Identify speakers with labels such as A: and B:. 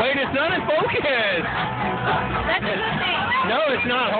A: Wait, it's not in focus.
B: That's a good thing.
A: No, it's not.